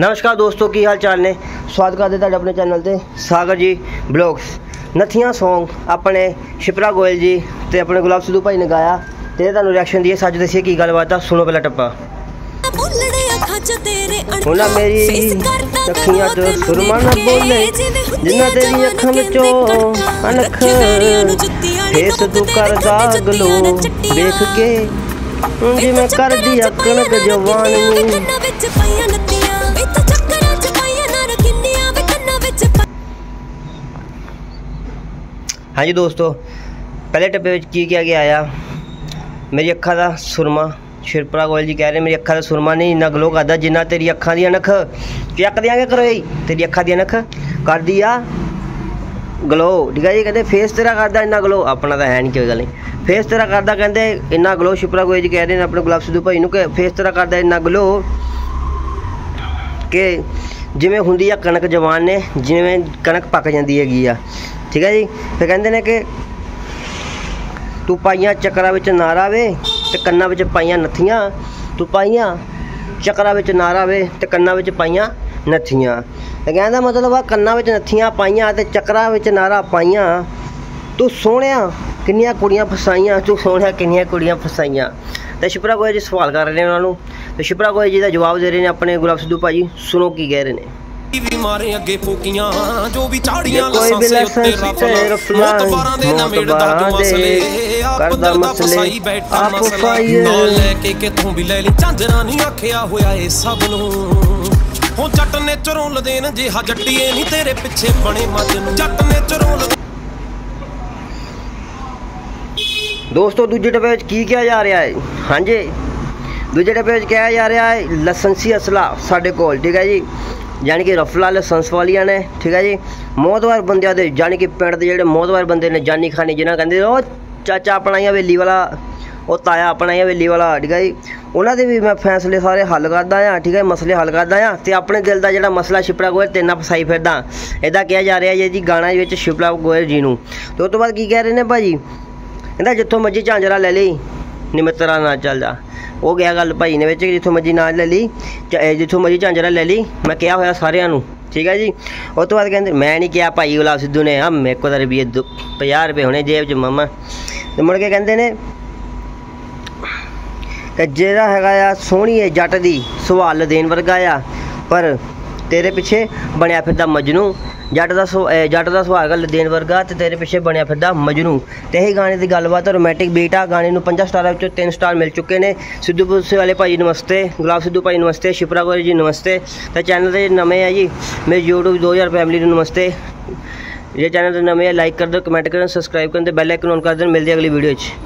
ਨਮਸਕਾਰ ਦੋਸਤੋ, ਕੀ ਹਾਲ ਚਾਲ ਨੇ? ਸਵਾਗਤ ਕਰਦੇ ਤੁਹਾਡੇ ਆਪਣੇ ਚੈਨਲ ਤੇ, ਸਾਗਰ ਜੀ ਬਲੌਗਸ। ਨਥੀਆਂ Song, ਆਪਣੇ ਸ਼ਿਪਰਾ ਗੋਇਲ ਜੀ ਤੇ ਆਪਣੇ ਗੁਲਾਬ ਸਿੱਧੂ ਭਾਈ ਨੇ ਗਾਇਆ। ਤੇ ਤੁਹਾਨੂੰ ਰਿਐਕਸ਼ਨ ਦੀਏ, ਸੱਚ ਦੱਸੀਏ ਕੀ ਗੱਲਬਾਤ ਆ? ਸੁਣੋ ਪਹਿਲਾ ਟੱਪਾ। ਉਹਨਾਂ ਮੇਰੀ ਅੱਖੀਆਂ 'ਚ ਸੁਰਮਾ ਨਾ ਬੋਲੇ ਜਿੰਨਾ ਤੇਰੀ ਅੱਖਾਂ ਵਿੱਚੋਂ ਅਨਖ ਫੇਸ ਤੂੰ ਕਰਦਾ ਗਲੋ ਦੇਖ ਕੇ ਜਿਵੇਂ ਕਰਦੀ ਆ ਜਵਾਨੀ। ਹਾਂਜੀ ਦੋਸਤੋ, ਪਹਿਲੇ ਟੱਪੇ ਵਿੱਚ ਕੀ ਕਿਹਾ ਗਿਆ ਆ? ਮੇਰੀ ਅੱਖਾਂ ਦਾ ਸੁਰਮਾ, ਸ਼ਿਰਪਰਾ ਗੋਇਲ ਜੀ ਕਹਿ ਰਹੇ, ਮੇਰੀ ਅੱਖਾਂ ਦਾ ਸੁਰਮਾ ਨਹੀਂ, ਇੰਨਾ ਗਲੋ ਕਰਦਾ ਜਿੰਨਾ ਤੇਰੀ ਅੱਖਾਂ ਦੀ ਅਣਖ। ਚੱਕ ਦਿਆਂਗੇ ਕਰੋ ਹੀ, ਤੇਰੀ ਅੱਖਾਂ ਦੀ ਅਣਖ। ਕਰਦੀ ਆ ਗਲੋ ਠੀਕ ਹੈ ਜੀ? ਕਹਿੰਦੇ ਫੇਸ ਤੇਰਾ ਕਰਦਾ, ਇੰਨਾ ਗਲੋ ਆਪਣਾ ਤਾਂ ਹੈ ਨਹੀਂ ਕੋਈ ਗੱਲ ਨਹੀਂ ਫੇਸ ਤੇਰਾ ਕਰਦਾ, ਕਹਿੰਦੇ, ਇੰਨਾ ਗਲੋ ਸ਼ਿਪਰਾ ਗੋਇਲ ਜੀ ਕਹਿ ਰਹੇ ਨੇ ਆਪਣੇ ਗੁਲਾਬ ਸਿੱਧੂ ਭਾਈ ਨੂੰ ਕਿ ਫੇਸ ਤੇਰਾ ਕਰਦਾ, ਇੰਨਾ ਗਲੋ ਕਿ ਜਿਵੇਂ ਹੁੰਦੀ ਆ ਕਣਕ ਜਵਾਨ ਨੇ, ਜਿਵੇਂ ਕਣਕ ਪੱਕ ਜਾਂਦੀ ਹੈਗੀ ਆ। ਠੀਕ ਹੈ ਜੀ? ਫਿਰ ਕਹਿੰਦੇ ਨੇ ਕਿ ਤੂੰ ਪਾਈਆਂ ਚੱਕਰਾਂ ਵਿੱਚ ਨਾਰਾ ਵੇ ਤੇ ਕੰਨਾਂ ਵਿੱਚ ਪਾਈਆਂ ਨੱਥੀਆਂ। ਤੂੰ ਪਾਈਆਂ ਚੱਕਰਾਂ ਵਿੱਚ ਨਾ ਵੇ ਤੇ ਕੰਨਾਂ ਵਿੱਚ ਪਾਈਆਂ ਨੱਥੀਆਂ। ਤੇ ਕਹਿੰਦਾ ਮਤਲਬ ਆ ਕੰਨਾਂ ਵਿੱਚ ਨੱਥੀਆਂ ਪਾਈਆਂ ਤੇ ਚੱਕਰਾਂ ਵਿੱਚ ਨਾਰਾ ਪਾਈਆਂ। ਤੂੰ ਸੋਹਣਿਆ ਕਿੰਨੀਆਂ ਕੁੜੀਆਂ ਫਸਾਈਆਂ, ਤੂੰ ਸੋਹਣਿਆ ਕਿੰਨੀਆਂ ਕੁੜੀਆਂ ਫਸਾਈਆਂ। ਤੇ ਸ਼ਿਪਰਾ ਗੋਇਆ ਜੀ ਸਵਾਲ ਕਰ ਰਹੇ ਨੇ ਉਹਨਾਂ ਨੂੰ। ਤੇ ਸ਼ਿਪਰਾ ਗੋਇਆ ਜੀ ਦਾ ਜਵਾਬ ਦੇ ਰਹੇ ਨੇ ਆਪਣੇ ਗੁਲਾਬ ਸਿੱਧੂ ਭਾਜੀ, ਸੁਣੋ ਕੀ ਕਹਿ ਰਹੇ ਨੇ। ਵੀ ਮਾਰੇ ਅੱਗੇ ਫੂਕੀਆਂ ਜੋ ਵੀ ਵੀ ਲਸਾਂ ਉੱਤੇ ਤੇ ਰਫਲ ਮੋਤਬਾਰਾਂ ਦੇ ਨਾ ਮੇੜਦਾ ਮੋਤਬਾਰਾਂ ਜੋ ਦੇ ਮਸਲੇ ਆਪ ਮਸਲੇ, ਫਸਾਈ ਬੈਠਾ ਆਪ ਮਸਲਾ। ਫਸਾਈਏ। ਨਾ ਲੈ ਕੇ ਕਿਥੋਂ ਵੀ ਲੈ ਲਈ। ਝਾਂਜਰਾਂ ਨਹੀਂ ਆਖਿਆ ਹੋਇਆ ਏ ਸਭ ਨੂੰ। ਹੋ ਜੱਟ ਨੇ ਚਰੋਂ ਲਦੇਨ ਜਿਹਾ ਜੱਟੀਏ ਨਹੀਂ ਤੇਰੇ ਪਿੱਛੇ ਬਣੇ ਮੱਝ ਨੂੰ। ਜੱਟ ਨੇ ਚਰੋਂ ਲਦੇਨ ਦੋਸਤੋ ਦੂਜੇ ਡੱਬੇ ਵਿੱਚ ਕੀ ਕਿਹਾ ਜਾ ਰਿਹਾ ਹੈ ਹਾਂਜੀ। ਦੂਜੇ ਡੱਬੇ ਵਿੱਚ ਕਿਹਾ ਜਾ ਰਿਹਾ ਹੈ ਲਾਇਸੈਂਸੀ ਅਸਲਾ ਸਾਡੇ ਕੋਲ ਠੀਕ ਹੈ ਜੀ। ਯਾਨੀ ਕਿ ਰਫਲਾ ਲਾਇਸੈਂਸ ਵਾਲੀਆਂ ਨੇ, ਠੀਕ ਹੈ ਜੀ? ਮੌਤਵਾਰ ਬੰਦਿਆਂ ਦੇ ਯਾਨੀ ਕਿ ਪਿੰਡ ਦੇ ਜਿਹੜੇ ਮੋਤਵਾਰ ਬੰਦੇ ਨੇ, ਜਾਨੀ ਖਾਨੀ ਜਿਹਨਾਂ ਕਹਿੰਦੇ ਉਹ ਚਾਚਾ ਆਪਣਾ ਹੀ ਹਵੇਲੀ ਵਾਲਾ ਉਹ ਤਾਇਆ ਆਪਣਾ ਹੀ ਹਵੇਲੀ ਵਾਲਾ ਠੀਕ ਹੈ ਜੀ? ਉਹਨਾਂ ਦੇ ਵੀ ਮੈਂ ਫੈਸਲੇ ਸਾਰੇ ਹੱਲ ਕਰਦਾ ਆ ਠੀਕ ਹੈ ਮਸਲੇ ਹੱਲ ਕਰਦਾ ਆ ਤੇ ਆਪਣੇ ਦਿਲ ਦਾ ਜਿਹੜਾ ਮਸਲਾ ਸ਼ਿਪਰਾ ਗੋਇਲ ਤੇ ਨਾ ਫਸਾਈ ਫਿਰਦਾ ਇਹਦਾ ਕਿਹਾ ਜਾ ਰਿਹਾ ਹੈ ਜੀ ਗਾਣਾ ਵਿੱਚ ਸ਼ਿਪਰਾ ਗੋਇਲ ਜੀ ਨੂੰ। ਤੇ ਉਸ ਤੋਂ ਬਾਅਦ ਕੀ ਕਹਿ ਰਹੇ ਨੇ ਭਾਜੀ? ਕਹਿੰਦਾ, ਜਿੱਥੋਂ ਮਰਜ਼ੀ ਝਾਂਜਰਾ ਲੈ ਲਈ, ਨਿਮਤਰਾ ਨਾ ਚੱਲਦਾ। ਉਹ ਗਿਆ ਗੱਲ ਭਾਈ ਨੇ ਵਿੱਚ ਜਿੱਥੋਂ ਮਰਜ਼ੀ ਨਾ ਲੈ ਲਈ ਜਿੱਥੋਂ ਮਰਜ਼ੀ ਝਾਂਜਰਾ ਲੈ ਲਈ, ਮੈਂ ਕਿਹਾ ਹੋਇਆ ਸਾਰਿਆਂ ਨੂੰ, ਠੀਕ ਹੈ ਜੀ? ਉਸ ਤੋਂ ਬਾਅਦ ਕਹਿੰਦੇ, ਮੈਂ ਨਹੀਂ ਕਿਹਾ ਭਾਈ ਗੁਲਾਬ ਸਿੱਧੂ ਨੇ ਆ ਮੇਰੇ ਕੋਲ ਤਾਂ ਰੁਪਈਏ ਦੋ- 50 ਰੁਪਏ ਹੋਣੇ ਜੇਬ 'ਚ ਮਮਾ। ਤੇ ਮੁੜ ਕੇ ਕਹਿੰਦੇ ਨੇ ਕਿ ਜਿਹੜਾ ਹੈਗਾ ਆ ਸੋਹਣੀ ਹੈ ਜੱਟ ਦੀ ਸਵਾਲ ਦੇਣ ਵਰਗਾ ਆ, ਪਰ ਤੇਰੇ ਪਿੱਛੇ ਬਣਿਆ ਫਿਰਦਾ ਮਜਨੂ। ਜੱਟ ਦਾ ਸੁ- ਜੱਟ ਦਾ ਸੁਹਾਗ ਗੱਲ ਦੇਣ ਵਰਗਾ ਤੇ ਤੇਰੇ ਪਿੱਛੇ ਬਣਿਆ ਫਿਰਦਾ ਮਜਨੂ। ਤੇ ਇਹ ਗਾਣੇ ਦੀ ਗੱਲਬਾਤ ਰੋਮਾਂਟਿਕ ਬੀਟ ਆ। ਗਾਣੇ ਨੂੰ 5 ਸਟਾਰਾਂ ਵਿੱਚੋਂ 3 ਸਟਾਰ ਮਿਲ ਚੁੱਕੇ ਨੇ। ਸਿੱਧੂ ਮੂਸੇ ਵਾਲੇ ਭਾਈ ਨਮਸਤੇ, ਗੁਲਾਬ ਸਿੱਧੂ ਭਾਈ ਨਮਸਤੇ, ਸ਼ਿਪਰਾ ਗੋਰੀ ਜੀ ਨਮਸਤੇ। ਤੇ ਚੈਨਲ ਦੇ ਨਵੇਂ ਆ ਜੀ, ਮੇਰੇ YouTube 2000 ਫੈਮਿਲੀ ਨੂੰ ਨਮਸਤੇ। ਜੇ ਚੈਨਲ ਤੇ ਨਵੇਂ ਆ ਲਾਈਕ ਕਰ ਦਿਓ ਕਮੈਂਟ ਕਰਨ ਸਬਸਕ੍ਰਾਈਬ ਕਰਨ ਤੇ ਬੈਲ ਆਈਕਨ ਔਨ ਕਰ ਦੇਣ। ਮਿਲਦੇ ਅਗਲੀ ਵੀਡੀਓ 'ਚ।